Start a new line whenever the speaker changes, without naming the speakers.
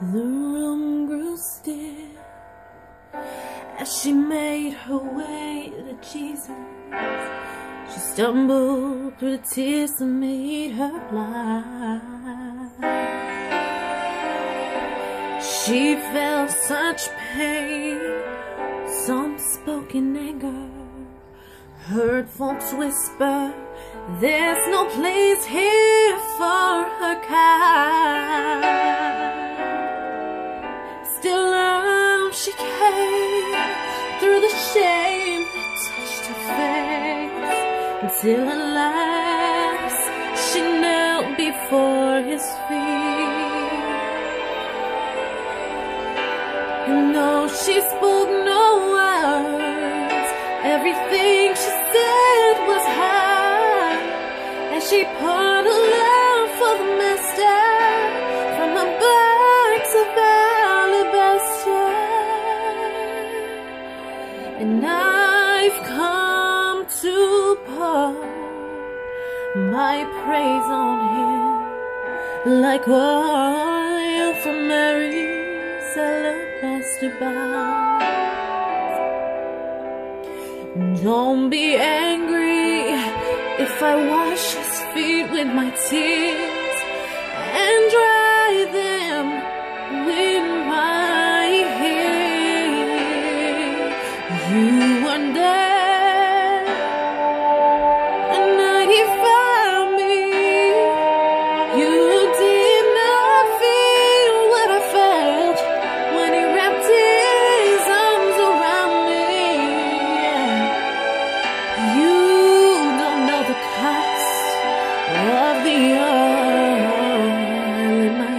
The room grew still as she made her way to Jesus. She stumbled through the tears that made her blind. She felt such pain, some spoke in anger, heard folks whisper, There's no place here for her kind. She came through the shame that touched her face until at last she knelt before his feet. And though she spoke no words, everything she said was heard as she poured And I've come to pour my praise on him like oil from Mary's alabaster. Don't be angry if I wash his feet with my tears. You and me. You did not feel what I felt when he wrapped his arms around me. You don't know the cost of the oil in my.